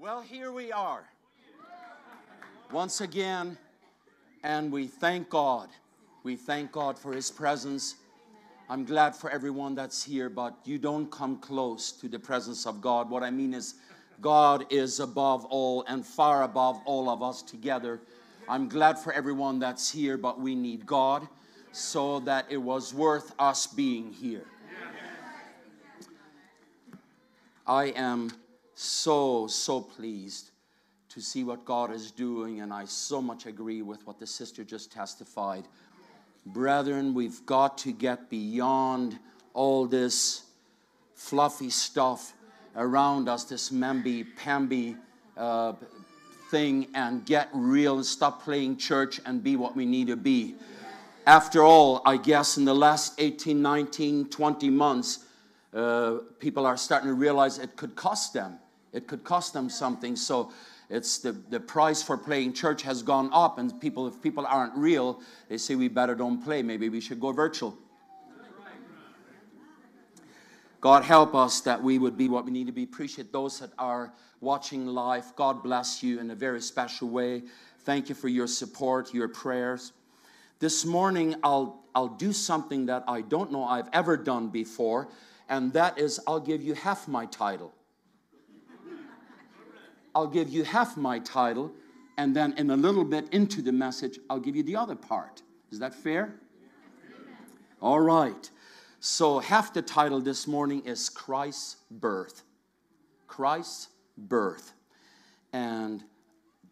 Well, here we are. Once again, and we thank God. We thank God for His presence. I'm glad for everyone that's here, but you don't come close to the presence of God. What I mean is, God is above all and far above all of us together. I'm glad for everyone that's here, but we need God so that it was worth us being here. I am so, so pleased to see what God is doing, and I so much agree with what the sister just testified. Brethren, we've got to get beyond all this fluffy stuff around us, this mamby pamby uh, thing, and get real and stop playing church and be what we need to be. After all, I guess in the last 18, 19, 20 months, uh, people are starting to realize it could cost them. It could cost them something. So it's the, the price for playing church has gone up, and people, if people aren't real, they say we better don't play. Maybe we should go virtual. God help us that we would be what we need to be. Appreciate those that are watching live. God bless you in a very special way. Thank you for your support, your prayers. This morning, I'll, I'll do something that I don't know I've ever done before, and that is I'll give you half my title. I'll give you half my title, and then in a little bit into the message, I'll give you the other part. Is that fair? All right. So, half the title this morning is Christ's birth. Christ's birth. And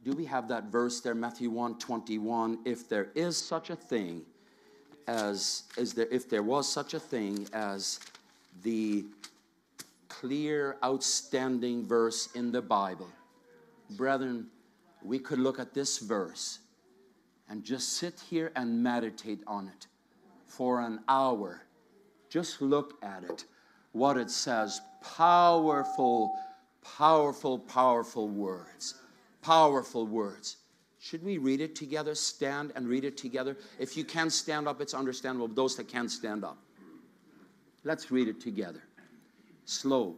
do we have that verse there, Matthew 1 21? If there is such a thing as, is there, if there was such a thing as the clear, outstanding verse in the Bible, brethren, we could look at this verse and just sit here and meditate on it for an hour. Just look at it, what it says. Powerful, powerful, powerful words. Powerful words. Should we read it together? Stand and read it together? If you can't stand up, it's understandable. Those that can't stand up, let's read it together. Slow.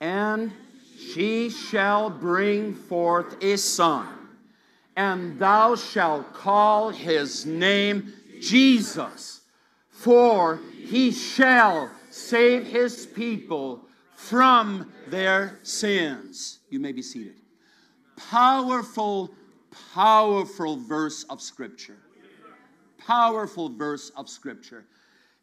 And she shall bring forth a son, and thou shalt call his name Jesus, for he shall save his people from their sins. You may be seated. Powerful, powerful verse of Scripture. Powerful verse of Scripture.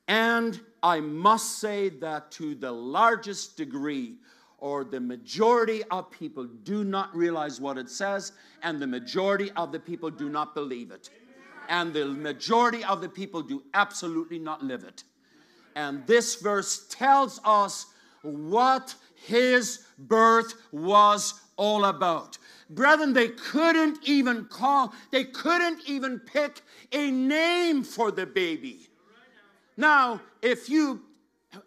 And I must say that to the largest degree, or the majority of people do not realize what it says, and the majority of the people do not believe it. And the majority of the people do absolutely not live it. And this verse tells us what his birth was all about. Brethren, they couldn't even call, they couldn't even pick a name for the baby. Now, if you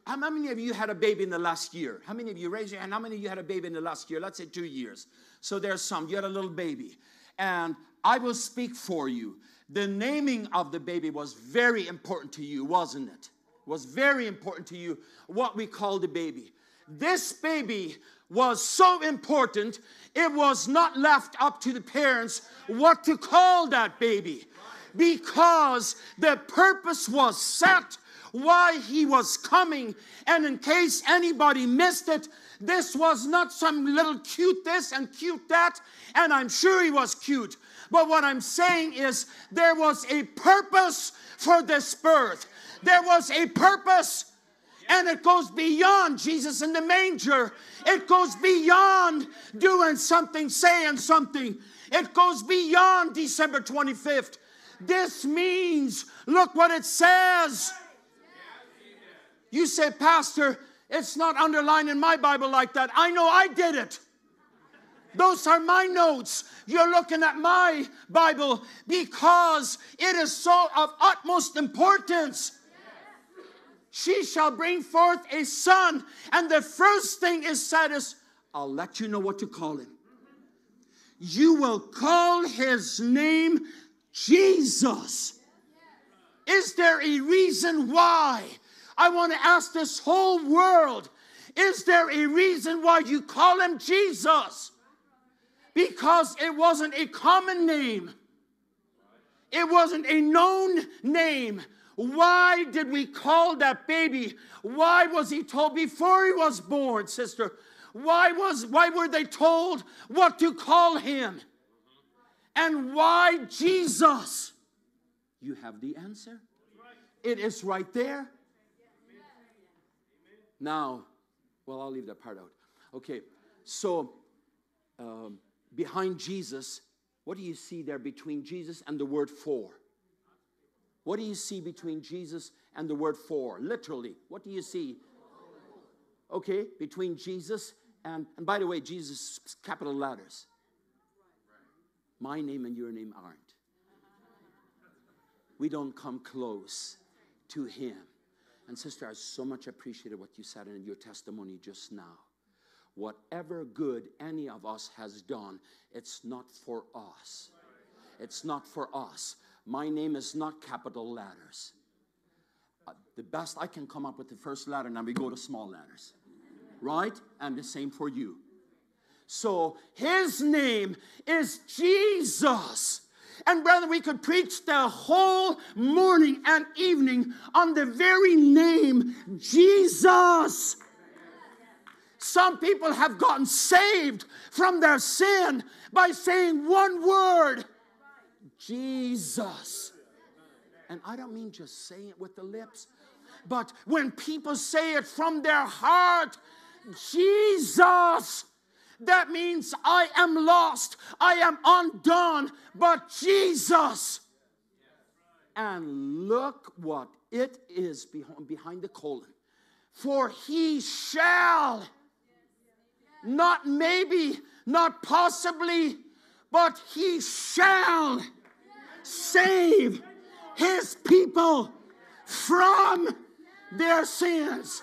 how many of you had a baby in the last year? How many of you raise your hand? How many of you had a baby in the last year? Let's say two years. So there's some. You had a little baby. And I will speak for you. The naming of the baby was very important to you, wasn't it? Was very important to you what we call the baby. This baby was so important, it was not left up to the parents what to call that baby because the purpose was set why he was coming. And in case anybody missed it, this was not some little cute this and cute that, and I'm sure he was cute. But what I'm saying is there was a purpose for this birth. There was a purpose, and it goes beyond Jesus in the manger. It goes beyond doing something, saying something. It goes beyond December 25th. This means, look what it says. You say, Pastor, it's not underlined in my Bible like that. I know I did it. Those are my notes. You're looking at my Bible because it is so of utmost importance. She shall bring forth a son. And the first thing is said is, I'll let you know what to call him. You will call his name Jesus. Is there a reason why? I want to ask this whole world is there a reason why you call him Jesus? Because it wasn't a common name. It wasn't a known name. Why did we call that baby? Why was he told before he was born, sister? Why was why were they told what to call him? And why Jesus? You have the answer. It is right there. Now, well, I'll leave that part out. Okay, so um, behind Jesus, what do you see there between Jesus and the word for? What do you see between Jesus and the word for? Literally, what do you see? Okay, between Jesus and, and by the way, Jesus, capital letters. My name and your name aren't. We don't come close to Him. And, sister, I so much appreciated what you said in your testimony just now. Whatever good any of us has done, it's not for us. It's not for us. My name is not capital letters. Uh, the best I can come up with the first letter, now we go to small letters. Right? And the same for you. So his name is Jesus. And brother, we could preach the whole morning and evening on the very name Jesus. Some people have gotten saved from their sin by saying one word Jesus. And I don't mean just saying it with the lips, but when people say it from their heart, Jesus. That means I am lost, I am undone, but Jesus. And look what it is behind the colon. For he shall, not maybe, not possibly, but he shall save his people from their sins.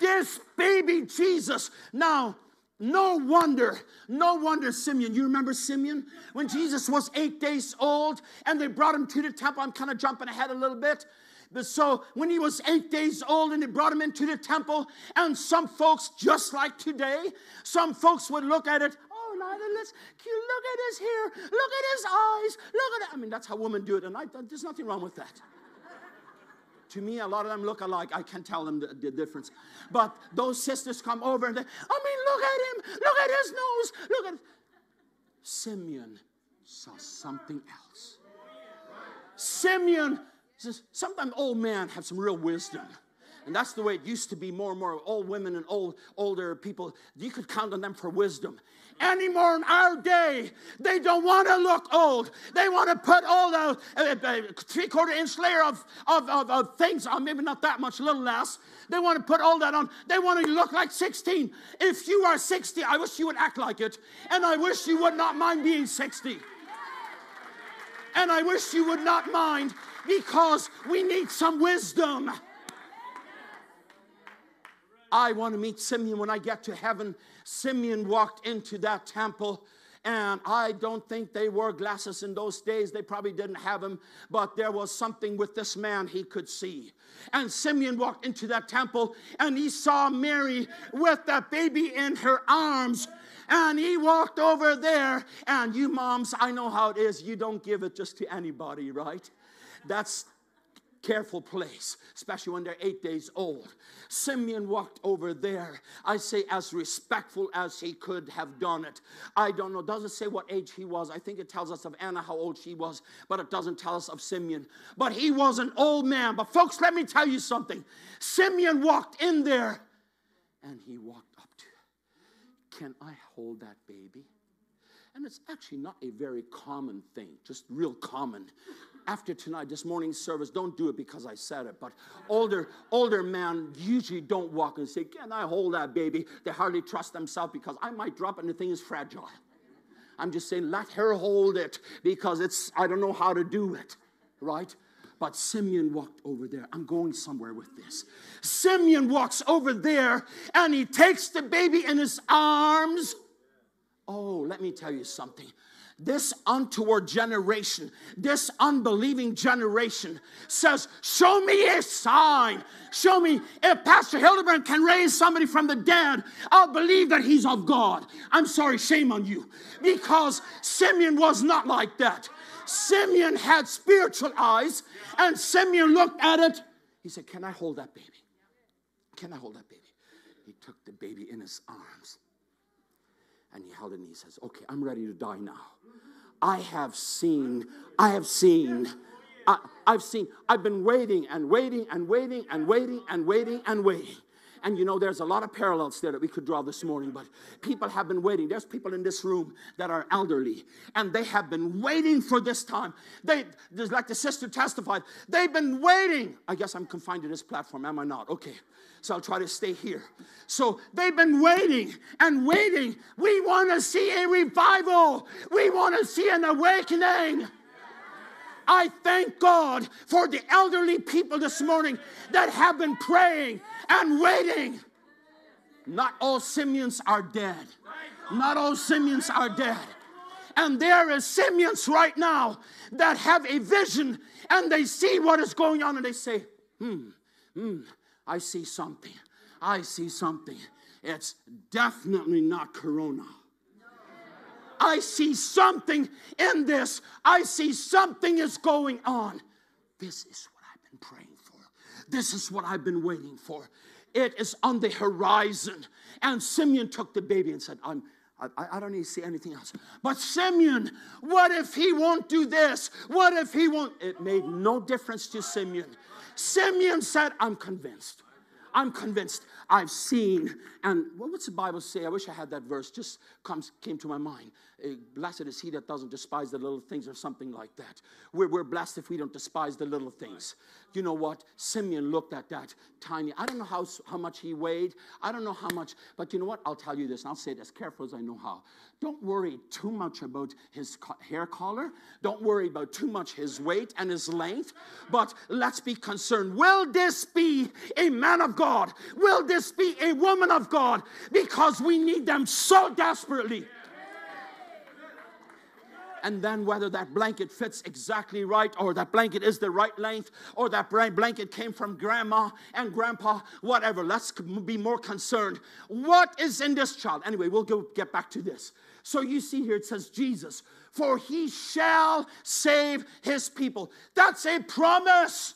This baby Jesus. Now, no wonder, no wonder Simeon. You remember Simeon? When Jesus was eight days old and they brought him to the temple. I'm kind of jumping ahead a little bit. But so when he was eight days old and they brought him into the temple, and some folks, just like today, some folks would look at it, oh, let's look at his hair, look at his eyes, look at it. I mean, that's how women do it, and I, there's nothing wrong with that. To me, a lot of them look alike. I can't tell them the, the, difference. But those sisters come over and they, I mean, look at him. Look at his nose. Look at Simeon saw something else. Simeon says, sometimes old men have some real wisdom. And that's the way it used to be more and more. Old women and old older people, you could count on them for wisdom anymore in our day. They don't want to look old. They want to put all the uh, uh, three quarter inch layer of, of, of, of things on, maybe not that much, a little less. They want to put all that on. They want to look like 16. If you are 60, I wish you would act like it. And I wish you would not mind being 60. And I wish you would not mind because we need some wisdom. I want to meet Simeon when I get to heaven. Simeon walked into that temple. And I don't think they wore glasses in those days. They probably didn't have them, but there was something with this man he could see. And Simeon walked into that temple and he saw Mary with that baby in her arms. And he walked over there. And you moms, I know how it is. You don't give it just to anybody, right? That's careful place, especially when they're eight days old. Simeon walked over there, I say, as respectful as he could have done it. I don't know, doesn't say what age he was. I think it tells us of Anna how old she was, but it doesn't tell us of Simeon. But he was an old man. But, folks, let me tell you something. Simeon walked in there and he walked up to, Can I hold that baby? And it's actually not a very common thing, just real common after tonight, this morning's service, don't do it because I said it, but older, older men usually don't walk and say, Can I hold that baby? They hardly trust themselves because I might drop it and the thing is fragile. I'm just saying, let her hold it because it's, I don't know how to do it, right? But Simeon walked over there. I'm going somewhere with this. Simeon walks over there and he takes the baby in his arms. Oh, let me tell you something. This untoward generation, this unbelieving generation says, Show me a sign. Show me if Pastor Hildebrandt can raise somebody from the dead, I'll believe that he's of God. I'm sorry, shame on you. Because Simeon was not like that. Simeon had spiritual eyes, and Simeon looked at it. He said, Can I hold that baby? Can I hold that baby? He took the baby in his arms and he held it and he says, Okay, I'm ready to die now. I have seen, I have seen, I, I've seen, I've been waiting and waiting and waiting and waiting and waiting and waiting. And you know, there's a lot of parallels there that we could draw this morning, but people have been waiting. There's people in this room that are elderly, and they have been waiting for this time. They, like the sister testified, they've been waiting. I guess I'm confined to this platform, am I not? Okay. So I'll try to stay here. So they've been waiting and waiting. We want to see a revival, we want to see an awakening. I thank God for the elderly people this morning that have been praying and waiting. Not all Simeons are dead. Not all Simeons are dead. And there is Simeons right now that have a vision and they see what is going on and they say, hmm, hmm, I see something. I see something. It's definitely not Corona. I see something in this. I see something is going on. This is what I've been praying for. This is what I've been waiting for. It is on the horizon. And Simeon took the baby and said, I'm, I, I, don't need to see anything else. But Simeon, what if he won't do this? What if he won't? It made no difference to Simeon. Simeon said, I'm convinced. I'm convinced. I've seen. And what's the Bible say? I wish I had that verse. Just comes came to my mind. Eh, blessed is he that doesn't despise the little things, or something like that. We're, we're blessed if we don't despise the little things. You know what? Simeon looked at that tiny. I don't know how, how much he weighed. I don't know how much. But you know what? I'll tell you this, and I'll say it as careful as I know how. Don't worry too much about his hair color. Don't worry about too much his weight and his length. But let's be concerned. Will this be a man of God? Will this be a woman of God? Because we need them so desperately and then whether that blanket fits exactly right, or that blanket is the right length, or that blanket came from grandma and grandpa, whatever. Let's be more concerned. What is in this child? Anyway, we'll go get back to this. So you see here it says Jesus, for he shall save his people. That's a promise.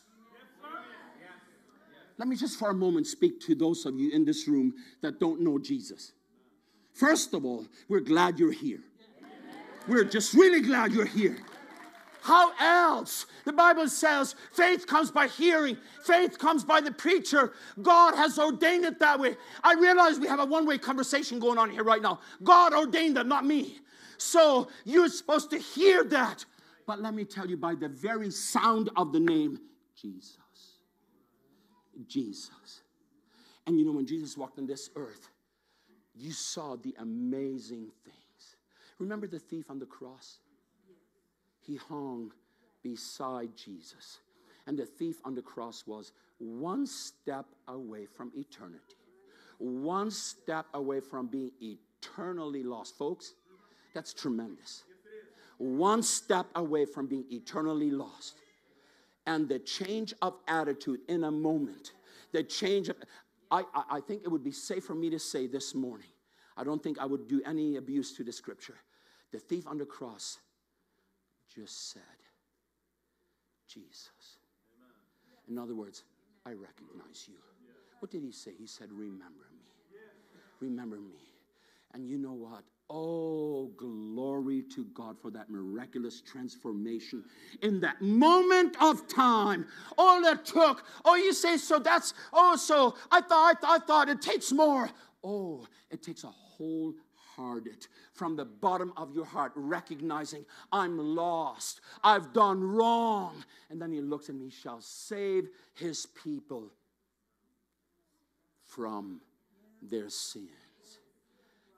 Let me just for a moment speak to those of you in this room that don't know Jesus. First of all, we're glad you're here. We're just really glad you're here. How else? The Bible says faith comes by hearing, faith comes by the preacher. God has ordained it that way. I realize we have a one way conversation going on here right now. God ordained that, not me. So you're supposed to hear that. But let me tell you, by the very sound of the name, Jesus. Jesus. And you know, when Jesus walked on this earth, you saw the amazing things. Remember the thief on the cross? He hung beside Jesus. And the thief on the cross was one step away from eternity, one step away from being eternally lost. Folks, that's tremendous. One step away from being eternally lost. And the change of attitude in a moment, the change of, I, I, I think it would be safe for me to say this morning I don't think I would do any abuse to the scripture. The thief on the cross just said, Jesus. In other words, I recognize you. What did he say? He said, Remember me. Remember me. And you know what? Oh, glory to God for that miraculous transformation in that moment of time. All it took. Oh, you say, so that's, oh, so I thought, I thought I thought it takes more. Oh, it takes a wholehearted from the bottom of your heart, recognizing I'm lost, I've done wrong. And then he looks at me, shall save his people from their sins.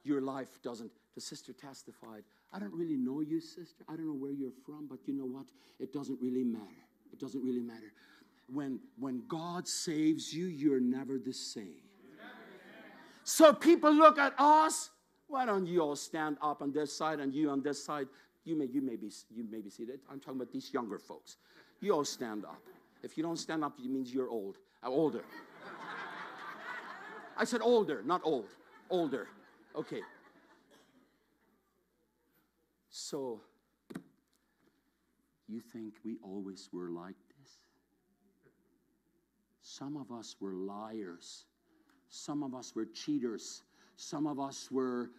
Your life doesn't, the sister testified, I don't really know you, sister. I don't know where you're from, but you know what? It doesn't really matter. It doesn't really matter. When, when God saves you, you're never the same. So people look at us. Why don't you all stand up on this side and you on this side? You may, you may be, you may be seated. I'm talking about these younger folks. You all stand up. If you don't stand up, it means you're old, uh, older. I said older, not old, older. Okay. So, you think we always were like this? Some of us were liars. Some of us were cheaters. Some of us were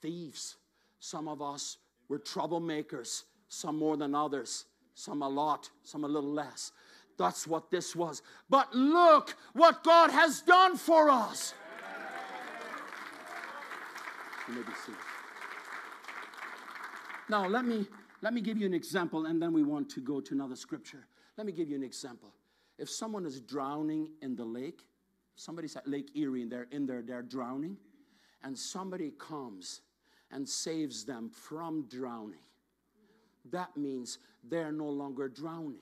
thieves. Some of us were troublemakers, some more than others, some a lot, some a little less. That's what this was. But look what God has done for us. You may be seated. Now, let me, let me give you an example, and then we want to go to another scripture. Let me give you an example. If someone is drowning in the lake, somebody's at Lake Erie and they're in there, they're drowning, and somebody comes and saves them from drowning, that means they're no longer drowning.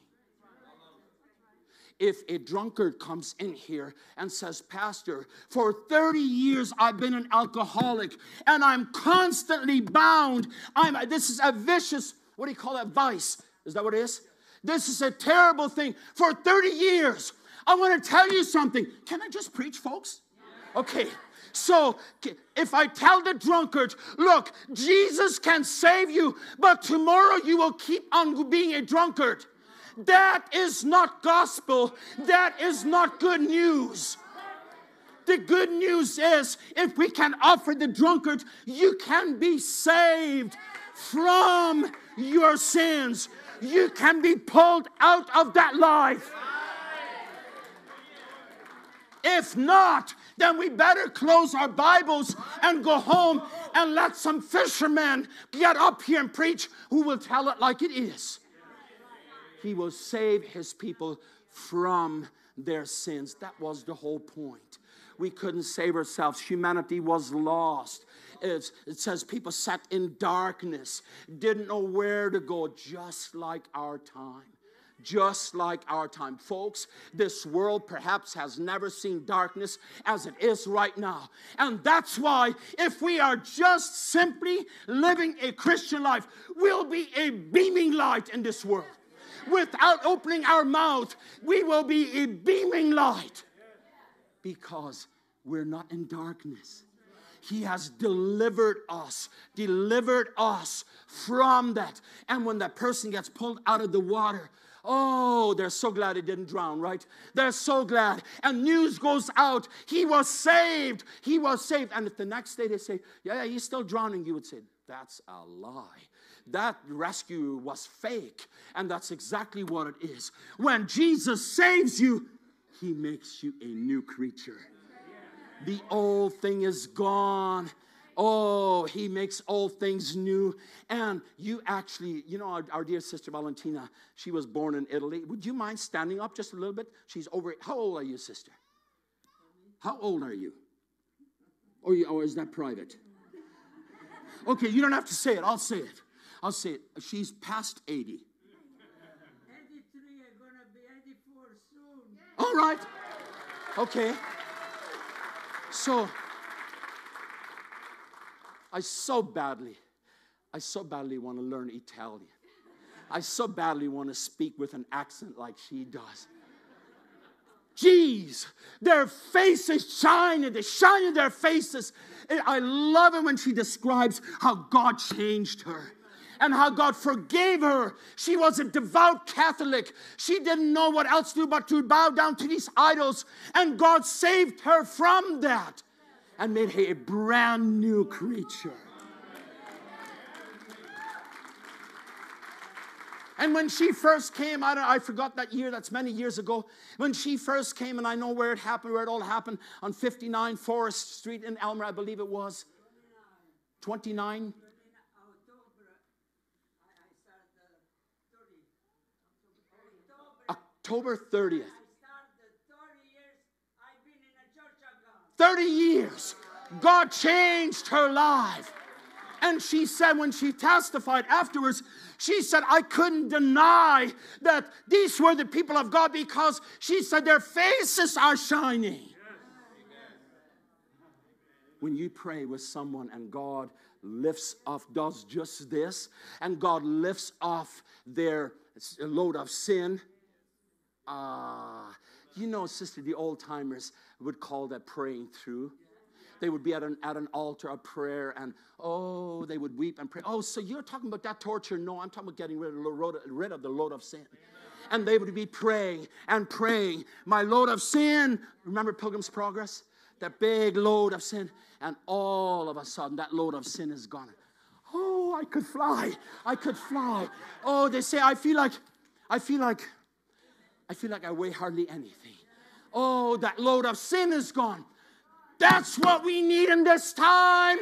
If a drunkard comes in here and says, Pastor, for 30 years I've been an alcoholic and I'm constantly bound. I'm, this is a vicious, what do you call that, vice? Is that what it is? This is a terrible thing. For 30 years, I want to tell you something. Can I just preach, folks? Okay. So if I tell the drunkard, look, Jesus can save you, but tomorrow you will keep on being a drunkard. That is not gospel. That is not good news. The good news is if we can offer the drunkard, you can be saved from your sins. You can be pulled out of that life. If not, then we better close our Bibles and go home and let some fishermen get up here and preach who will tell it like it is. He will save his people from their sins. That was the whole point. We couldn't save ourselves. Humanity was lost. It's, it says people sat in darkness, didn't know where to go, just like our time just like our time. Folks, this world perhaps has never seen darkness as it is right now. And that's why, if we are just simply living a Christian life, we'll be a beaming light in this world. Without opening our mouth, we will be a beaming light because we're not in darkness. He has delivered us, delivered us from that. And when that person gets pulled out of the water, Oh, they're so glad he didn't drown, right? They're so glad. And news goes out. He was saved. He was saved. And if the next day they say, yeah, yeah, he's still drowning, you would say, that's a lie. That rescue was fake. And that's exactly what it is. When Jesus saves you, he makes you a new creature. The old thing is gone Oh, he makes all things new. And you actually, you know, our, our, dear sister Valentina, she was born in Italy. Would you mind standing up just a little bit? She's over. How old are you, sister? How old are you? Or, you, or is that private? Okay, you don't have to say it. I'll say it. I'll say it. She's past 80. 83, I'm going to be 84 soon. All right. Okay. So, I so badly, I so badly want to learn Italian. I so badly want to speak with an accent like she does. Jeez, their faces shine and they shine in their faces. I love it when she describes how God changed her and how God forgave her. She was a devout Catholic. She didn't know what else to do but to bow down to these idols, and God saved her from that and made her a brand new creature. And when she first came, I, don't I forgot that year, that's many years ago. When she first came, and I know where it happened, where it all happened, on 59 Forest Street in Aylmer, I believe it was. 29? October 30th. 30 years, God changed her life. And she said, when she testified afterwards, she said, I couldn't deny that these were the people of God because she said their faces are shining. when you pray with someone and God lifts off, does just this, and God lifts off their load of sin. Ah, you know, sister, the old timers would call that praying through. They would be at an, at an altar of prayer and, oh, they would weep and pray. Oh, so you're talking about that torture? No, I'm talking about getting rid of rid of, the load of sin. And they would be praying and praying, my load of sin. Remember Pilgrim's Progress? That big load of sin. And all of a sudden, that load of sin is gone. Oh, I could fly. I could fly. Oh, they say, I feel like, I feel like, I feel like I weigh hardly anything. Oh, that load of sin is gone. That's what we need in this time.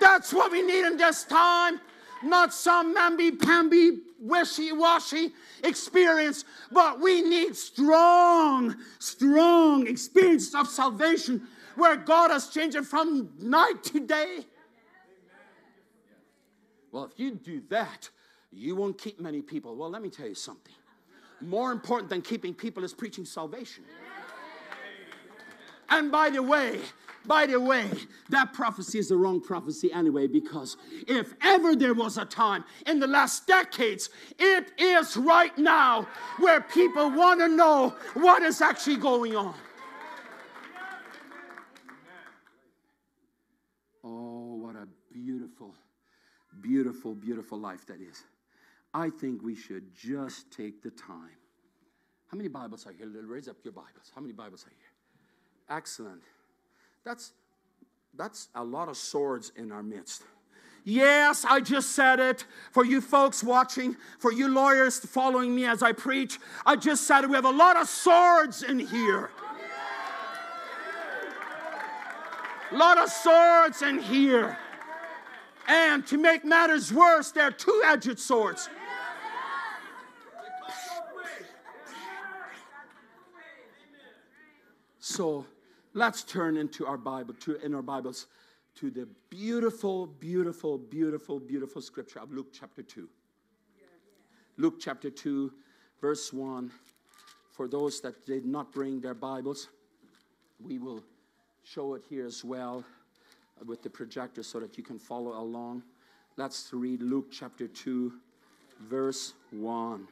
That's what we need in this time. Not some mamby-pamby, wishy-washy experience, but we need strong, strong experience of salvation where God has changed it from night to day. Well, if you do that, you won't keep many people. Well, let me tell you something. More important than keeping people is preaching salvation. And by the way, by the way, that prophecy is the wrong prophecy anyway, because if ever there was a time in the last decades, it is right now where people want to know what is actually going on. Oh, what a beautiful, beautiful, beautiful life that is. I think we should just take the time. How many Bibles are here? Raise up your Bibles. How many Bibles are here? Excellent. That's that's a lot of swords in our midst. Yes, I just said it. For you folks watching, for you lawyers following me as I preach, I just said it. We have a lot of swords in here. A lot of swords in here. And to make matters worse, there are two edged swords. So let's turn into our Bible, to, in our Bibles, to the beautiful, beautiful, beautiful, beautiful scripture of Luke chapter 2. Luke chapter 2, verse 1. For those that did not bring their Bibles, we will show it here as well with the projector so that you can follow along. Let's read Luke chapter 2, verse 1.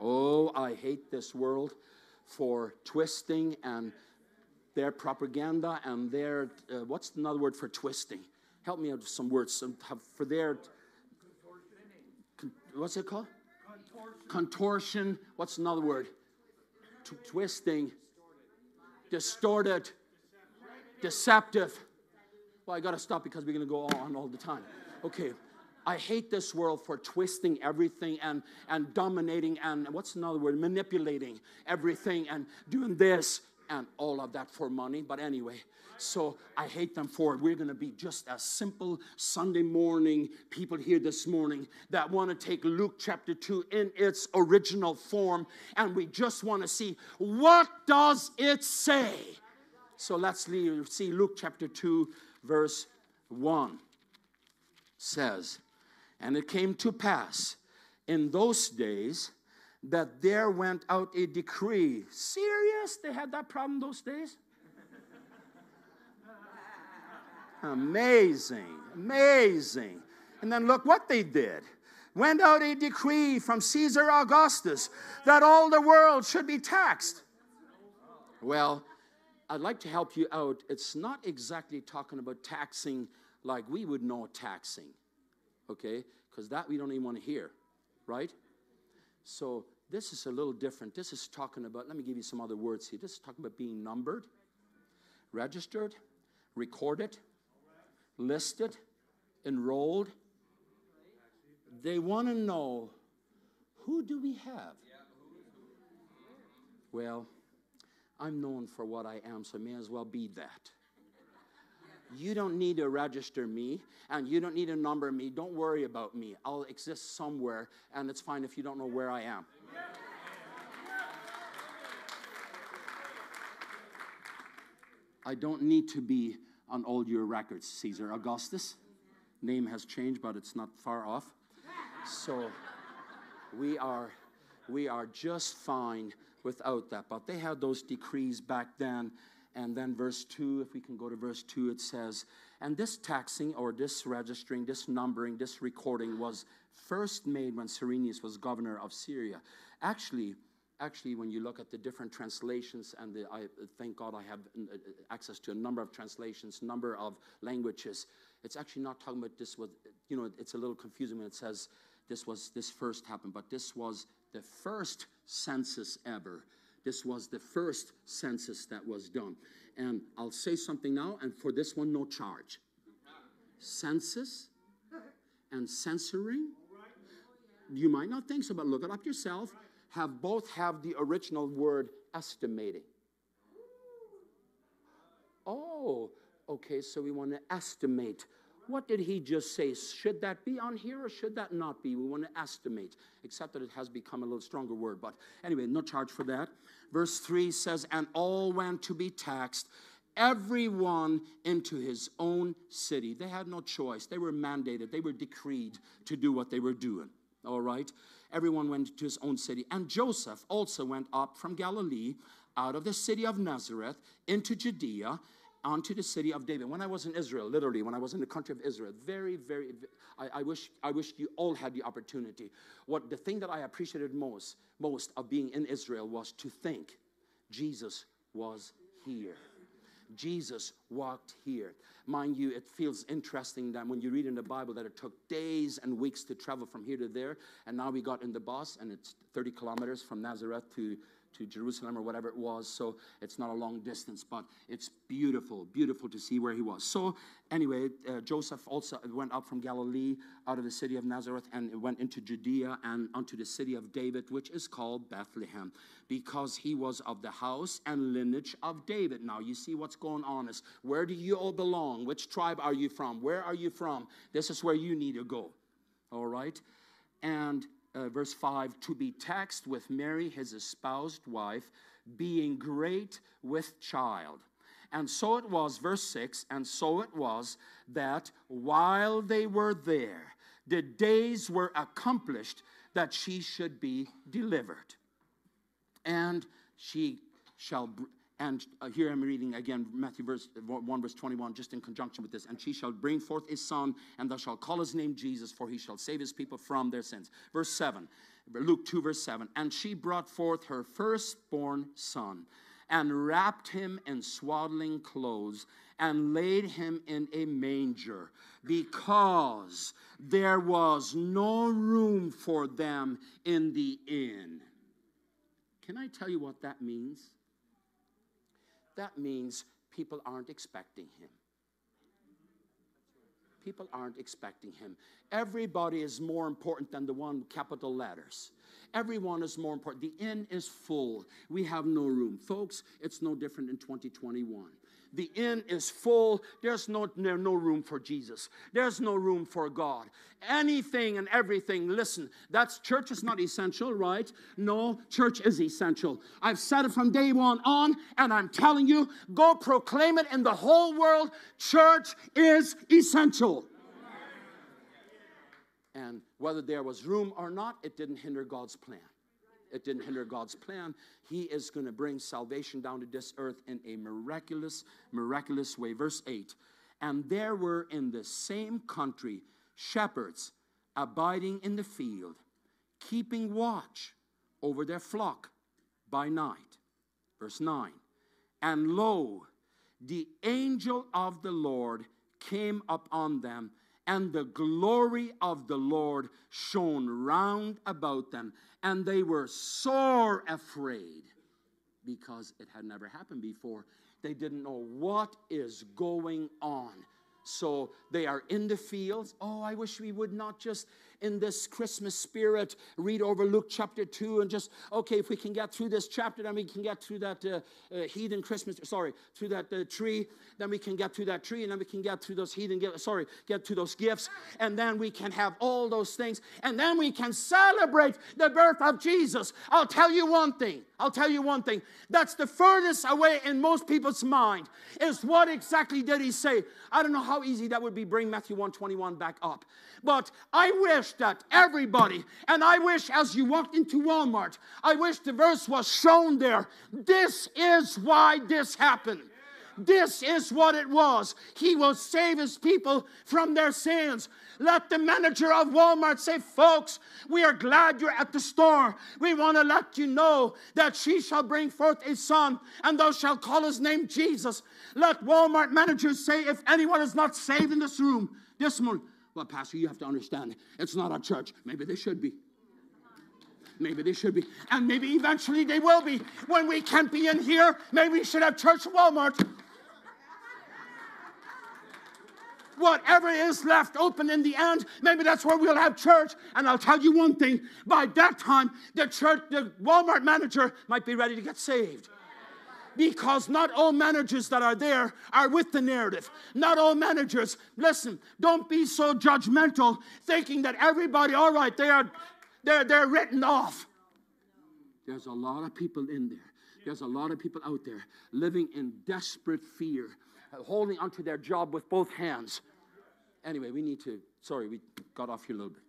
Oh, I hate this world for twisting and their propaganda and their, uh, what's another word for twisting? Help me out with some words. Some, for their, con, what's it called? Contortion. Contortion. What's another word? T- twisting. Distorted. Deceptive. Deceptive. Well, I got to stop because we're going to go on all the time. Okay. I hate this world for twisting everything and, and dominating and what's another word? Manipulating everything and doing this and all of that for money. But anyway, so I hate them for it. We're going to be just as simple Sunday morning people here this morning that want to take Luke chapter 2 in its original form and we just want to see what does it say. So let's see Luke chapter 2 verse 1 says and it came to pass in those days that there went out a decree. Serious? They had that problem those days? amazing, amazing. And then look what they did. Went out a decree from Caesar Augustus that all the world should be taxed. Well, I'd like to help you out. It's not exactly talking about taxing like we would know taxing okay? Because that we don't even want to hear, right? So this is a little different. This is talking about, let me give you some other words here. This is talking about being numbered, registered, recorded, listed, enrolled. They want to know who do we have? Well, I'm known for what I am, so may as well be that. You don't need to register me and you don't need to number me. Don't worry about me. I'll exist somewhere and it's fine if you don't know where I am. I don't need to be on all your records, Caesar Augustus. Name has changed, but it's not far off. So we are we are just fine without that. But they had those decrees back then And then verse 2, if we can go to verse 2, it says, And this taxing or this registering, this numbering, this recording was first made when Cyrenius was governor of Syria. Actually, actually, when you look at the different translations, and the, I thank God I have uh, access to a number of translations, number of languages, it's actually not talking about this was, you know, it's a little confusing when it says this was this first happened, but this was the first census ever this was the first census that was done. And I'll say something now, and for this one, no charge. Census and censoring. You might not think so, but look it up yourself. Have both have the original word estimating. Oh, okay, so we want to estimate what did he just say? Should that be on here or should that not be? We want to estimate, except that it has become a little stronger word. But anyway, no charge for that. Verse 3 says, And all went to be taxed, everyone into his own city. They had no choice. They were mandated, they were decreed to do what they were doing. All right? Everyone went to his own city. And Joseph also went up from Galilee out of the city of Nazareth into Judea onto the city of David. When I was in Israel, literally, when I was in the country of Israel, very, very, I, I, wish, I wish you all had the opportunity. What the thing that I appreciated most, most of being in Israel was to think Jesus was here. Jesus walked here. Mind you, it feels interesting that when you read in the Bible that it took days and weeks to travel from here to there, and now we got in the bus and it's 30 kilometers from Nazareth to to Jerusalem or whatever it was. So it's not a long distance, but it's beautiful, beautiful to see where he was. So anyway, uh, Joseph also went up from Galilee out of the city of Nazareth and went into Judea and unto the city of David, which is called Bethlehem, because he was of the house and lineage of David. Now you see what's going on is where do you all belong? Which tribe are you from? Where are you from? This is where you need to go. All right? And uh, verse 5 to be taxed with Mary, his espoused wife, being great with child. And so it was, verse 6, and so it was that while they were there, the days were accomplished that she should be delivered. And she shall and uh, here I'm reading again Matthew verse 1 verse 21 just in conjunction with this. And she shall bring forth a son and thou shalt call his name Jesus for he shall save his people from their sins. Verse 7. Luke 2 verse 7. And she brought forth her firstborn son and wrapped him in swaddling clothes and laid him in a manger because there was no room for them in the inn. Can I tell you what that means? That means people aren't expecting him. People aren't expecting him. Everybody is more important than the one with capital letters. Everyone is more important. The inn is full. We have no room. Folks, it's no different in 2021. The inn is full. There's no, there's no room for Jesus. There's no room for God. Anything and everything, listen, that's church is not essential, right? No, church is essential. I've said it from day one on, and I'm telling you, go proclaim it in the whole world. Church is essential. And whether there was room or not, it didn't hinder God's plan. It didn't hinder God's plan. He is going to bring salvation down to this earth in a miraculous, miraculous way. Verse 8 And there were in the same country shepherds abiding in the field, keeping watch over their flock by night. Verse 9 And lo, the angel of the Lord came upon them and the glory of the Lord shone round about them, and they were sore afraid because it had never happened before. They didn't know what is going on. So they are in the fields. Oh, I wish we would not just in this Christmas spirit, read over Luke chapter 2 and just, okay, if we can get through this chapter, then we can get through that uh, uh, heathen Christmas, sorry, through that uh, tree, then we can get through that tree, and then we can get through those heathen sorry, get to those gifts, and then we can have all those things, and then we can celebrate the birth of Jesus. I'll tell you one thing. I'll tell you one thing. That's the furthest away in most people's mind is what exactly did he say? I don't know how easy that would be. Bring Matthew 121 back up. But I wish that everybody, and I wish as you walked into Walmart, I wish the verse was shown there. This is why this happened. This is what it was. He will save his people from their sins. Let the manager of Walmart say, Folks, we are glad you're at the store. We want to let you know that she shall bring forth a son, and thou shalt call his name Jesus. Let Walmart managers say, If anyone is not saved in this room this morning, well, Pastor, you have to understand, it's not a church. Maybe they should be. Maybe they should be. And maybe eventually they will be. When we can't be in here, maybe we should have church at Walmart. Whatever is left open in the end, maybe that's where we'll have church. And I'll tell you one thing by that time, the church, the Walmart manager might be ready to get saved because not all managers that are there are with the narrative. Not all managers, listen, don't be so judgmental thinking that everybody, all right, they are they're, they're written off. There's a lot of people in there. There's a lot of people out there living in desperate fear, holding onto their job with both hands. Anyway, we need to, sorry, we got off here a little bit.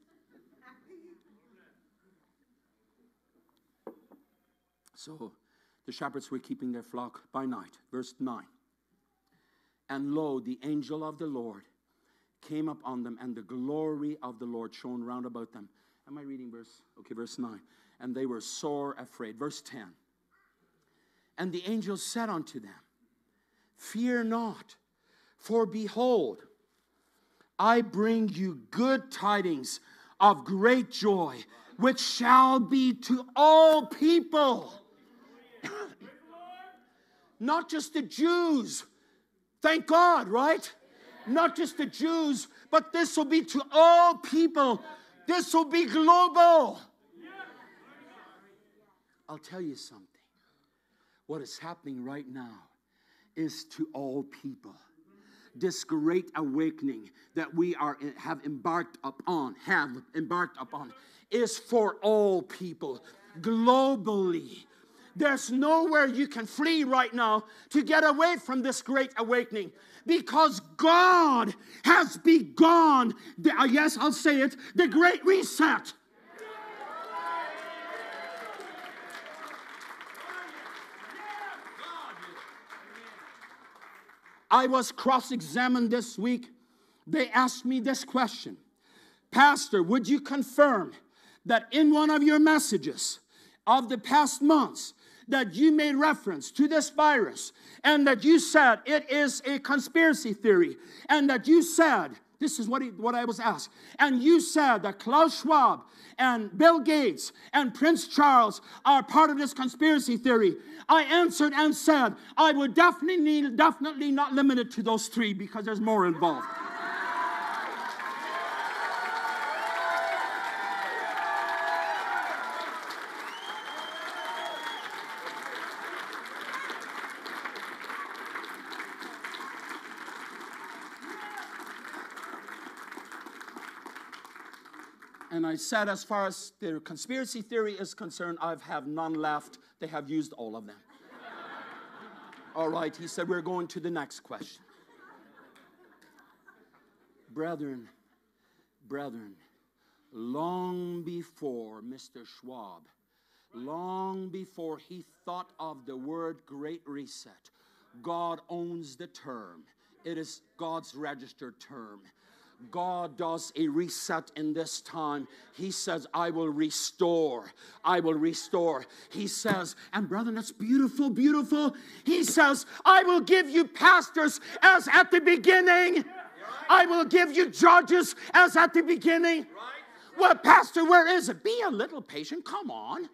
So the shepherds were keeping their flock by night. Verse 9. And lo, the angel of the Lord came up on them, and the glory of the Lord shone round about them. Am I reading verse? Okay, verse 9. And they were sore afraid. Verse 10. And the angel said unto them, Fear not, for behold, I bring you good tidings of great joy, which shall be to all people. Not just the Jews. Thank God, right? Not just the Jews, but this will be to all people. This will be global. I'll tell you something. What is happening right now is to all people. This great awakening that we are have embarked upon, have embarked upon, is for all people globally. There's nowhere you can flee right now to get away from this great awakening because God has begun, the, uh, yes, I'll say it, the great reset. I was cross examined this week. They asked me this question Pastor, would you confirm that in one of your messages of the past months, that you made reference to this virus and that you said it is a conspiracy theory and that you said, this is what, he, what I was asked, and you said that Klaus Schwab and Bill Gates and Prince Charles are part of this conspiracy theory. I answered and said, I would definitely, need definitely not limit it to those three because there's more involved. And I said, as far as the conspiracy theory is concerned, I have none left. They have used all of them. all right, he said, we're going to the next question. brethren, brethren, long before Mr. Schwab, long before he thought of the word great reset, God owns the term. It is God's registered term. God does a reset in this time. He says, I will restore. I will restore. He says, and brethren, it's beautiful, beautiful. He says, I will give you pastors as at the beginning. I will give you judges as at the beginning. Well, Pastor, where is it? Be a little patient. Come on.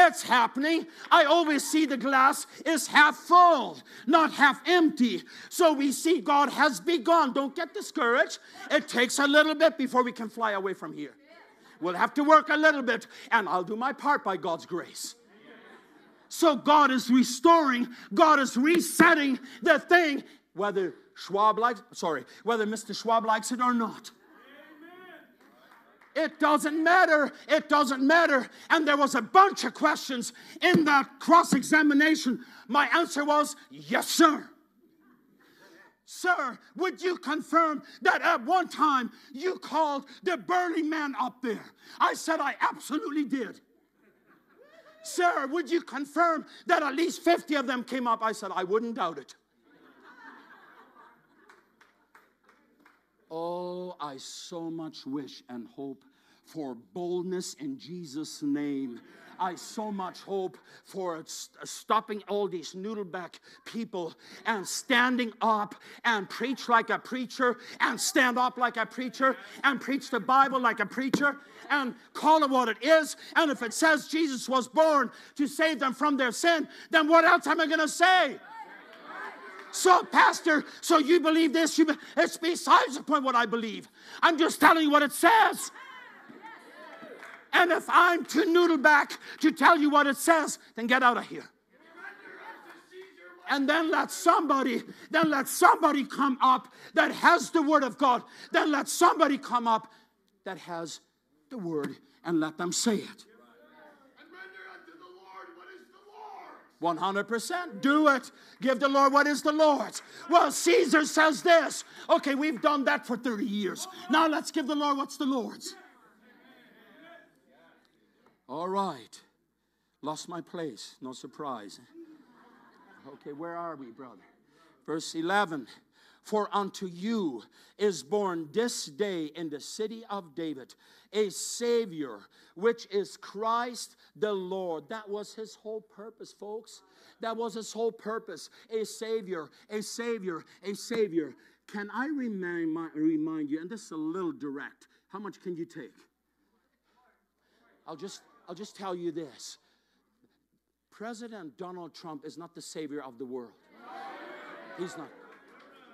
It's happening. I always see the glass is half full, not half empty. So we see God has begun. Don't get discouraged. It takes a little bit before we can fly away from here. We'll have to work a little bit, and I'll do my part by God's grace. So God is restoring, God is resetting the thing, whether Schwab likes, sorry, whether Mr. Schwab likes it or not. It doesn't matter. It doesn't matter. And there was a bunch of questions in that cross examination. My answer was, Yes, sir. Sir, would you confirm that at one time you called the Burning Man up there? I said, I absolutely did. Sir, would you confirm that at least 50 of them came up? I said, I wouldn't doubt it. Oh, I so much wish and hope for boldness in Jesus' name I so much hope for stopping all these noodleback people and standing up and preach like a preacher and stand up like a preacher and preach the Bible like a preacher and call it what it is. And if it says Jesus was born to save them from their sin, then what else am I going to say? So, Pastor, so you believe this? You be, it's besides the point what I believe. I'm just telling you what it says. And if I'm too noodle back to tell you what it says, then get out of here. And then let somebody, then let somebody come up that has the word of God. Then let somebody come up that has the word and let them say it. 100%. Do it. Give the Lord what is the Lord's. Well, Caesar says this. Okay, we've done that for 30 years. Now let's give the Lord what's the Lord's. All right. Lost my place. No surprise. Okay, where are we, brother? Verse 11 For unto you is born this day in the city of David a Savior, which is Christ the Lord. That was his whole purpose, folks. That was his whole purpose. A Savior, a Savior, a Savior. Can I remind, remind you, and this is a little direct, how much can you take? I'll just I'll just tell you this President Donald Trump is not the savior of the world. He's not.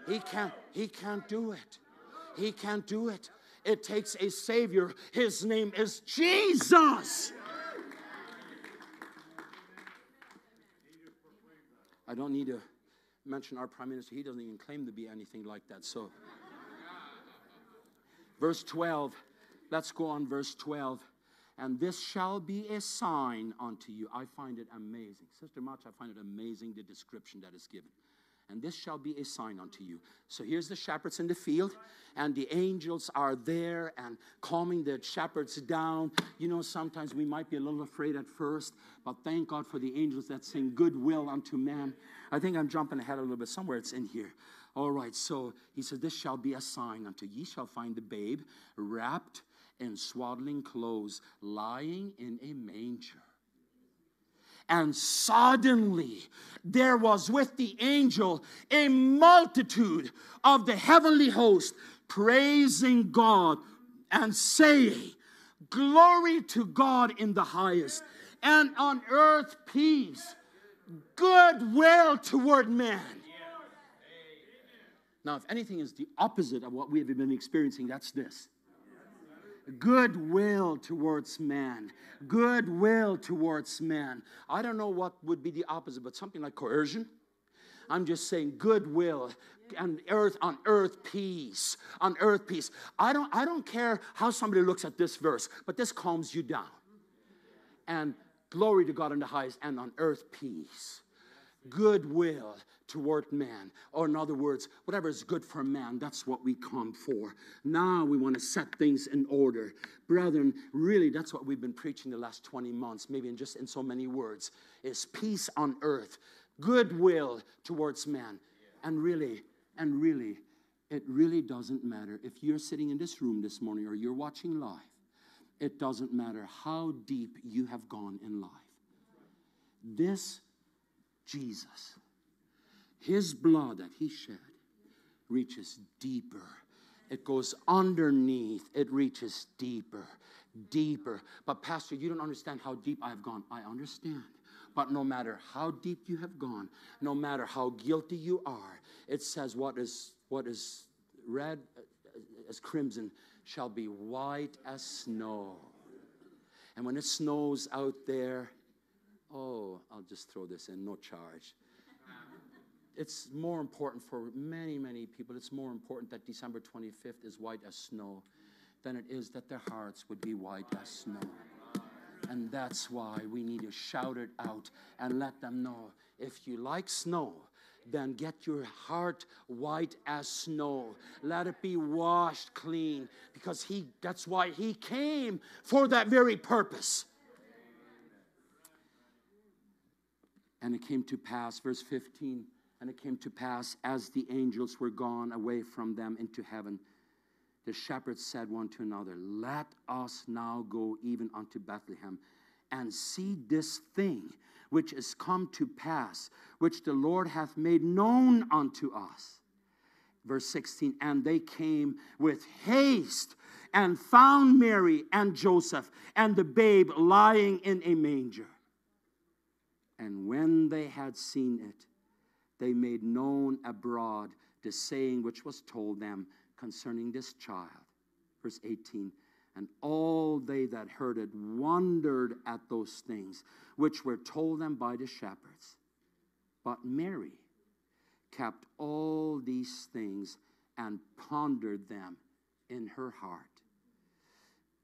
He can't, he can't do it. He can't do it. It takes a savior. His name is Jesus. I don't need to mention our prime minister. He doesn't even claim to be anything like that. So, verse 12, let's go on, verse 12 and this shall be a sign unto you. I find it amazing. Sister March, I find it amazing the description that is given. And this shall be a sign unto you. So here's the shepherds in the field, and the angels are there and calming the shepherds down. You know, sometimes we might be a little afraid at first, but thank God for the angels that sing goodwill unto man. I think I'm jumping ahead a little bit. Somewhere it's in here. All right, so he said, This shall be a sign unto ye shall find the babe wrapped in swaddling clothes, lying in a manger. And suddenly there was with the angel a multitude of the heavenly host praising God and saying, Glory to God in the highest, and on earth peace, goodwill toward men. Now, if anything is the opposite of what we have been experiencing, that's this goodwill towards man. Goodwill towards man. I don't know what would be the opposite, but something like coercion. I'm just saying goodwill and earth on earth peace on earth peace i don't i don't care how somebody looks at this verse but this calms you down and glory to god in the highest and on earth peace goodwill toward man. Or, in other words, whatever is good for man, that's what we come for. Now we want to set things in order. Brethren, really, that's what we've been preaching the last 20 months, maybe in just in so many words, is peace on earth, goodwill towards man. And really, and really, it really doesn't matter if you're sitting in this room this morning or you're watching live. It doesn't matter how deep you have gone in life. This Jesus, his blood that he shed reaches deeper. It goes underneath, it reaches deeper, deeper. But, Pastor, you don't understand how deep I've gone. I understand. But no matter how deep you have gone, no matter how guilty you are, it says what is, what is red uh, as crimson shall be white as snow. And when it snows out there, oh, I'll just throw this in, no charge. It's more important for many, many people, it's more important that December 25th is white as snow than it is that their hearts would be white as snow. And that's why we need to shout it out and let them know if you like snow, then get your heart white as snow. Let it be washed clean because he that's why he came for that very purpose. And it came to pass, verse 15, and it came to pass as the angels were gone away from them into heaven, the shepherds said one to another, Let us now go even unto Bethlehem and see this thing which is come to pass, which the Lord hath made known unto us. Verse 16, and they came with haste and found Mary and Joseph and the babe lying in a manger. And when they had seen it, they made known abroad the saying which was told them concerning this child. Verse 18 And all they that heard it wondered at those things which were told them by the shepherds. But Mary kept all these things and pondered them in her heart.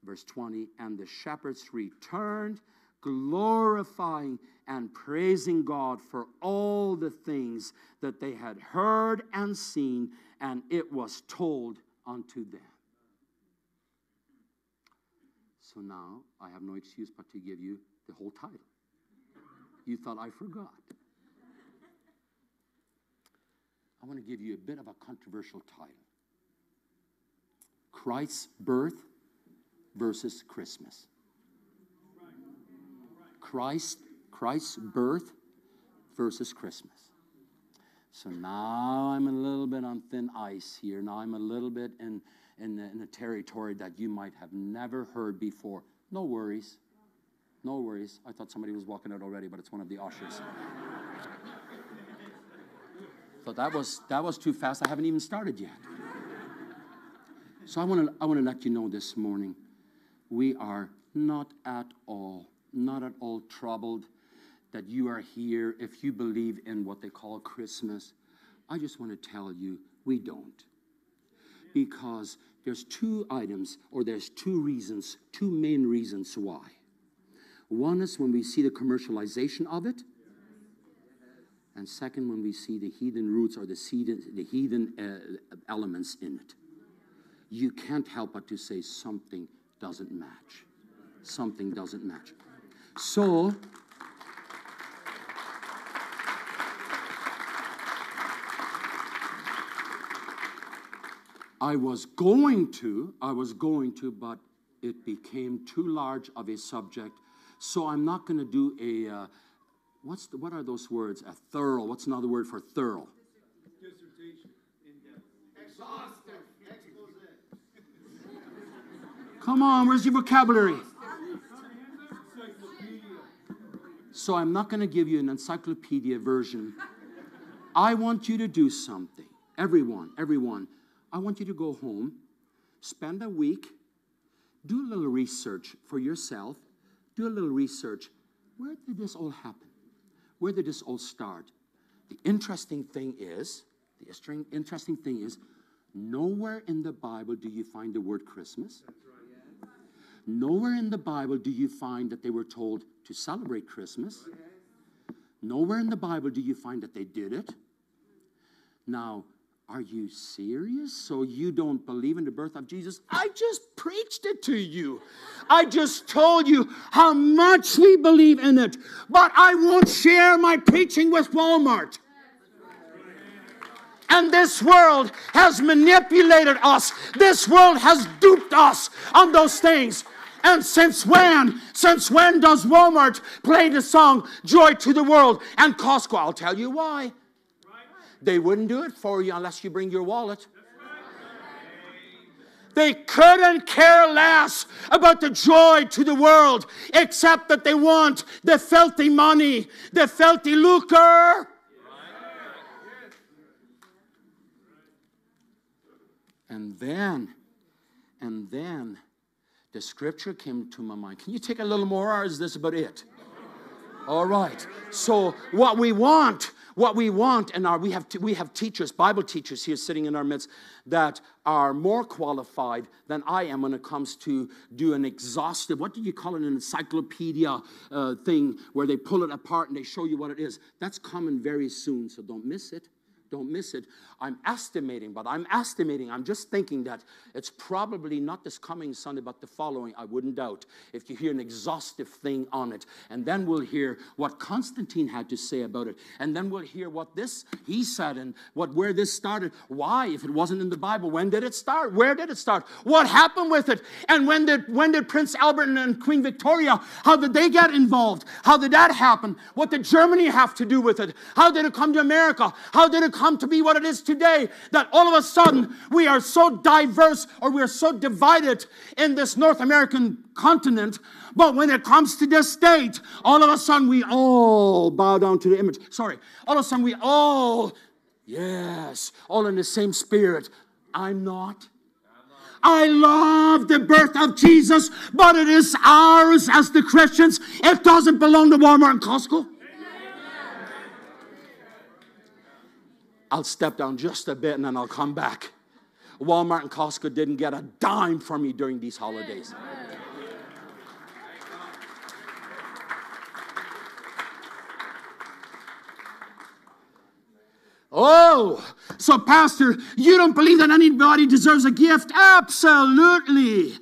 Verse 20 And the shepherds returned, glorifying and praising God for all the things that they had heard and seen, and it was told unto them. So now I have no excuse but to give you the whole title. You thought I forgot. I want to give you a bit of a controversial title Christ's birth versus Christmas. Christ, Christ's birth versus Christmas. So now I'm a little bit on thin ice here. Now I'm a little bit in, in, the, in a territory that you might have never heard before. No worries. No worries. I thought somebody was walking out already, but it's one of the ushers. so that was that was too fast. I haven't even started yet. So I want to I want to let you know this morning, we are not at all, not at all troubled that you are here if you believe in what they call Christmas. I just want to tell you, we don't. Because there's two items, or there's two reasons, two main reasons why. One is when we see the commercialization of it, and second, when we see the heathen roots or the, the heathen uh, elements in it. You can't help but to say something doesn't match. Something doesn't match. So, I was going to, I was going to, but it became too large of a subject. So I'm not going to do a, uh, what's the, what are those words? A thorough, what's another word for thorough? Dissertation. Exhaustive. Come on, where's your vocabulary? So I'm not going to give you an encyclopedia version. I want you to do something. Everyone, everyone. I want you to go home, spend a week, do a little research for yourself, do a little research. Where did this all happen? Where did this all start? The interesting thing is, the interesting thing is, nowhere in the Bible do you find the word Christmas. Nowhere in the Bible do you find that they were told to celebrate Christmas. Nowhere in the Bible do you find that they did it. Now, are you serious? So you don't believe in the birth of Jesus? I just preached it to you. I just told you how much we believe in it. But I won't share my preaching with Walmart. And this world has manipulated us. This world has duped us on those things. And since when? Since when does Walmart play the song Joy to the World and Costco? I'll tell you why. They wouldn't do it for you unless you bring your wallet. They couldn't care less about the joy to the world, except that they want the filthy money, the filthy lucre. And then, and then, the scripture came to my mind. Can you take a little more, or is this about it? All right. So, what we want what we want and our we have we have teachers bible teachers here sitting in our midst that are more qualified than i am when it comes to do an exhaustive what do you call it an encyclopedia uh, thing where they pull it apart and they show you what it is that's coming very soon so don't miss it Don't miss it. I'm estimating, but I'm estimating, I'm just thinking that it's probably not this coming Sunday, but the following. I wouldn't doubt if you hear an exhaustive thing on it. And then we'll hear what Constantine had to say about it. And then we'll hear what this he said and what where this started. Why, if it wasn't in the Bible, when did it start? Where did it start? What happened with it? And when did when did Prince Albert and Queen Victoria, how did they get involved? How did that happen? What did Germany have to do with it? How did it come to America? How did it come to be what it is today that all of a sudden we are so diverse or we are so divided in this North American continent. But when it comes to this state, all of a sudden we all bow down to the image. Sorry, all of a sudden we all, yes, all in the same spirit. I'm not. I love the birth of Jesus, but it is ours as the Christians. It doesn't belong to Walmart and Costco. I'll step down just a bit and then I'll come back. Walmart and Costco didn't get a dime from me during these holidays. Oh, so, Pastor, you don't believe that anybody deserves a gift? Absolutely.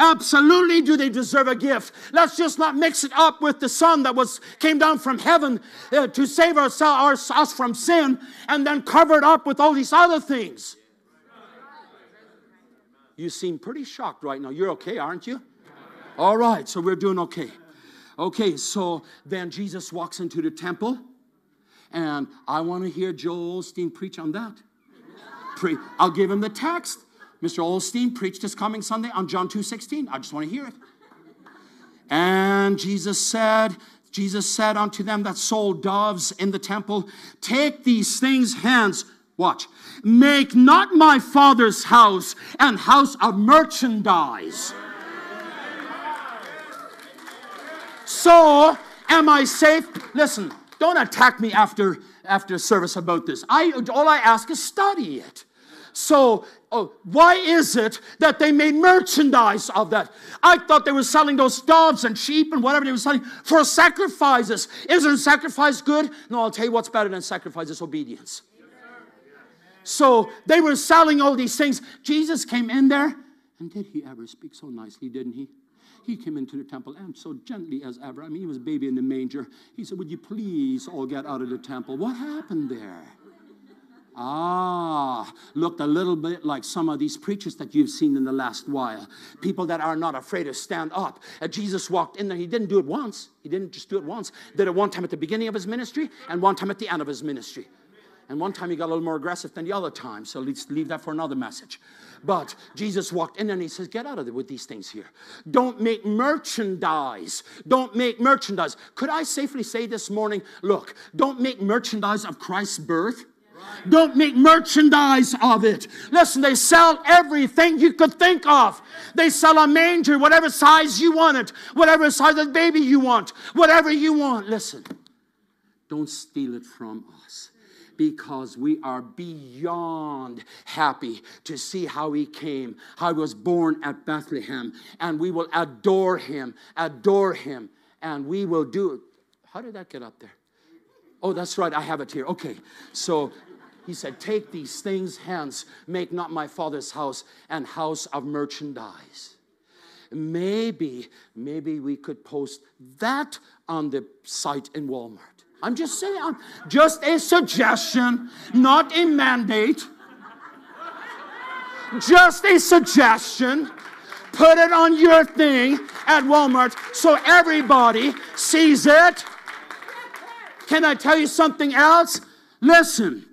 Absolutely do they deserve a gift. Let's just not mix it up with the son that was came down from heaven uh, to save us, us from sin and then cover it up with all these other things. You seem pretty shocked right now. You're okay, aren't you? All right, so we're doing okay. Okay, so then Jesus walks into the temple, and I want to hear Joel Osteen preach on that. Pre- I'll give him the text. Mr. Osteen preached this coming Sunday on John 2:16. I just want to hear it. And Jesus said, Jesus said unto them that sold doves in the temple, Take these things hence. Watch. Make not my father's house an house of merchandise. So, am I safe? Listen, don't attack me after after service about this. I all I ask is study it. So, oh, why is it that they made merchandise of that? I thought they were selling those doves and sheep and whatever they were selling for sacrifices. Isn't sacrifice good? No, I'll tell you what's better than sacrifice is obedience. So they were selling all these things. Jesus came in there, and did he ever speak so nicely, didn't he? He came into the temple and so gently as ever. I mean, he was a baby in the manger. He said, Would you please all get out of the temple? What happened there? Ah, looked a little bit like some of these preachers that you've seen in the last while. People that are not afraid to stand up. Uh, Jesus walked in there. He didn't do it once. He didn't just do it once. Did it one time at the beginning of his ministry and one time at the end of his ministry. And one time he got a little more aggressive than the other time. So let's leave that for another message. But Jesus walked in and he says, Get out of there with these things here. Don't make merchandise. Don't make merchandise. Could I safely say this morning, look, don't make merchandise of Christ's birth. Don't make merchandise of it. Listen, they sell everything you could think of. They sell a manger, whatever size you want it, whatever size of baby you want, whatever you want. Listen, don't steal it from us because we are beyond happy to see how he came, how he was born at Bethlehem, and we will adore him, adore him, and we will do it. How did that get up there? Oh, that's right, I have it here. Okay, so he said, Take these things hence, make not my father's house an house of merchandise. Maybe, maybe we could post that on the site in Walmart. I'm just saying, just a suggestion, not a mandate. Just a suggestion. Put it on your thing at Walmart so everybody sees it. Can I tell you something else? Listen,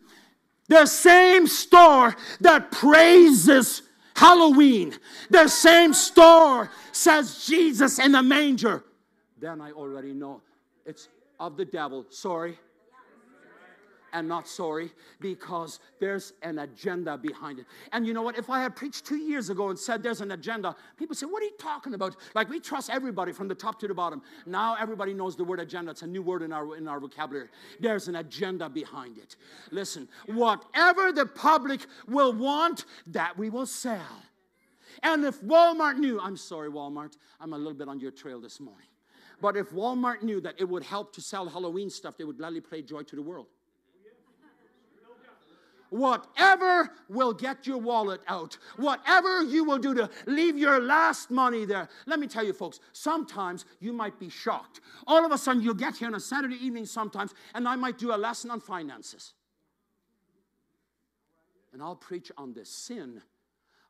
the same store that praises Halloween, the same store says Jesus in the manger, then I already know it's of the devil. Sorry and not sorry because there's an agenda behind it. And you know what? If I had preached two years ago and said there's an agenda, people say, What are you talking about? Like we trust everybody from the top to the bottom. Now everybody knows the word agenda. It's a new word in our, in our vocabulary. There's an agenda behind it. Listen, whatever the public will want, that we will sell. And if Walmart knew, I'm sorry, Walmart, I'm a little bit on your trail this morning. But if Walmart knew that it would help to sell Halloween stuff, they would gladly play Joy to the World. Whatever will get your wallet out, whatever you will do to leave your last money there. Let me tell you, folks, sometimes you might be shocked. All of a sudden, you'll get here on a Saturday evening sometimes, and I might do a lesson on finances. And I'll preach on the sin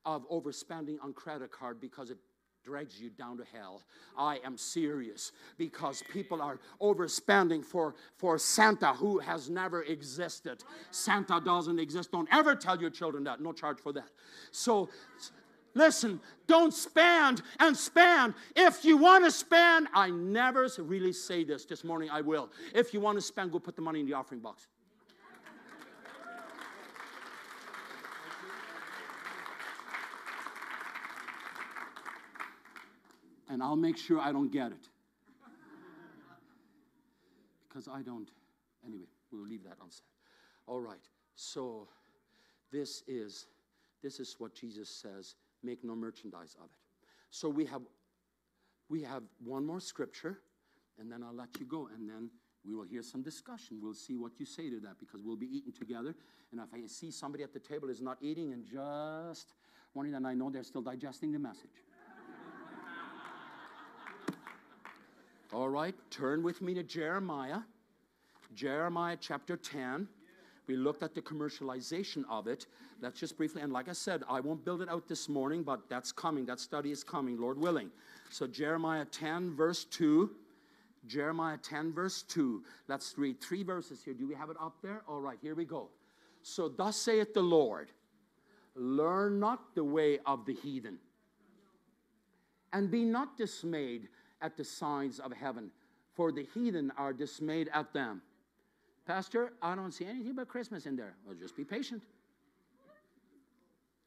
of overspending on credit card because it drags you down to hell. I am serious because people are overspending for, for Santa who has never existed. Santa doesn't exist. Don't ever tell your children that. No charge for that. So, listen, don't spend and spend. If you want to spend, I never really say this. This morning I will. If you want to spend, go put the money in the offering box. And I'll make sure I don't get it. Because I don't. Anyway, we'll leave that unsaid. All right. So this is this is what Jesus says, make no merchandise of it. So we have we have one more scripture and then I'll let you go and then we will hear some discussion. We'll see what you say to that because we'll be eating together. And if I see somebody at the table is not eating and just wanting, then I know they're still digesting the message. All right, turn with me to Jeremiah. Jeremiah chapter 10. We looked at the commercialization of it. Let's just briefly, and like I said, I won't build it out this morning, but that's coming. That study is coming, Lord willing. So, Jeremiah 10, verse 2. Jeremiah 10, verse 2. Let's read three verses here. Do we have it up there? All right, here we go. So, thus saith the Lord Learn not the way of the heathen, and be not dismayed at the signs of heaven, for the heathen are dismayed at them. Pastor, I don't see anything but Christmas in there. Well, just be patient.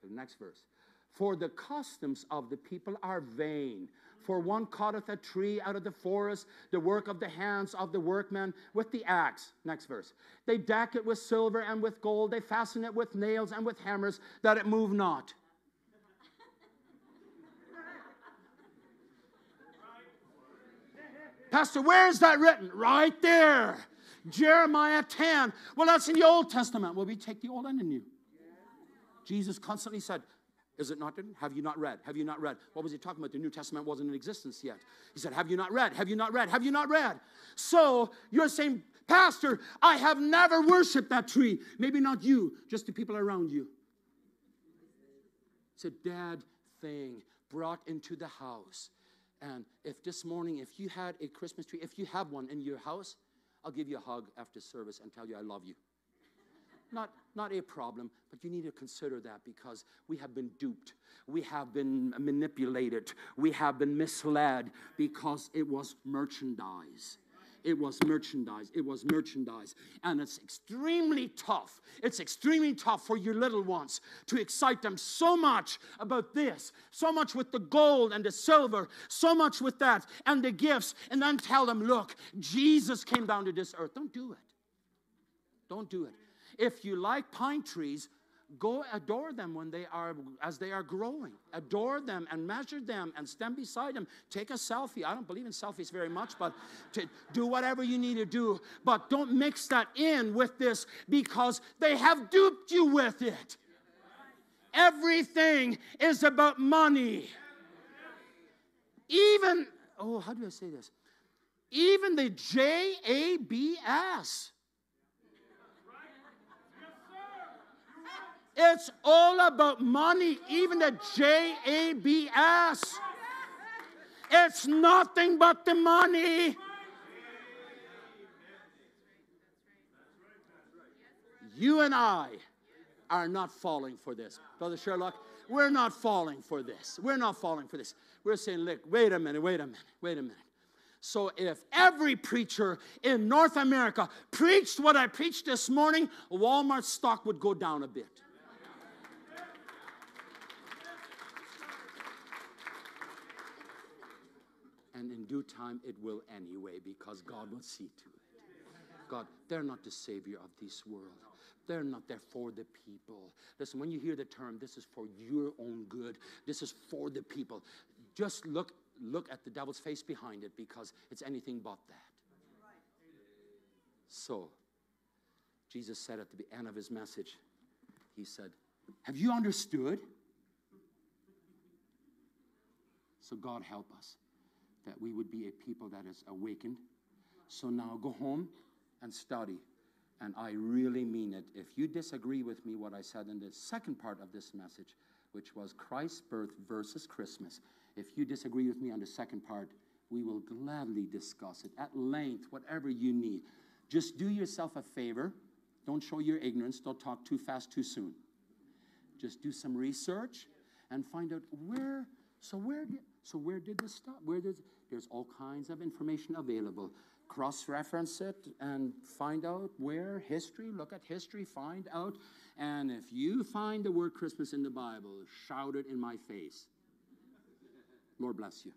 The next verse. For the customs of the people are vain. For one cutteth a tree out of the forest, the work of the hands of the workmen with the axe. Next verse. They deck it with silver and with gold. They fasten it with nails and with hammers, that it move not. Pastor, where is that written? Right there. Jeremiah 10. Well, that's in the Old Testament. Well, we take the Old and the New. Jesus constantly said, Is it not written? Have you not read? Have you not read? What was he talking about? The New Testament wasn't in existence yet. He said, Have you not read? Have you not read? Have you not read? So you're saying, Pastor, I have never worshiped that tree. Maybe not you, just the people around you. It's a dead thing brought into the house. And if this morning, if you had a Christmas tree, if you have one in your house, I'll give you a hug after service and tell you I love you. Not, not a problem, but you need to consider that because we have been duped. We have been manipulated. We have been misled because it was merchandise. It was merchandise. It was merchandise. And it's extremely tough. It's extremely tough for your little ones to excite them so much about this, so much with the gold and the silver, so much with that and the gifts, and then tell them, look, Jesus came down to this earth. Don't do it. Don't do it. If you like pine trees, go adore them when they are as they are growing. Adore them and measure them and stand beside them. Take a selfie. I don't believe in selfies very much but to do whatever you need to do. But don't mix that in with this because they have duped you with it. Everything is about money. Even oh how do i say this? Even the j-a-b-s It's all about money, even the J A B S. It's nothing but the money. You and I are not falling for this. Brother Sherlock, we're not falling for this. We're not falling for this. We're saying, look, wait a minute, wait a minute, wait a minute. So, if every preacher in North America preached what I preached this morning, Walmart stock would go down a bit. In due time it will anyway because God will see to it. God, they're not the Savior of this world. They're not there for the people. Listen, when you hear the term, this is for your own good, this is for the people, just look, look at the devil's face behind it because it's anything but that. So, Jesus said at the end of his message, He said, Have you understood? So, God help us that we would be a people that is awakened. So, now go home and study. And I really mean it. If you disagree with me, what I said in the second part of this message, which was Christ's birth versus Christmas, if you disagree with me on the second part, we will gladly discuss it at length, whatever you need. Just do yourself a favor. Don't show your ignorance. Don't talk too fast, too soon. Just do some research and find out where. So where did so where did this stop? Where did there's all kinds of information available. Cross-reference it and find out where history. Look at history. Find out. And if you find the word Christmas in the Bible, shout it in my face. Lord bless you.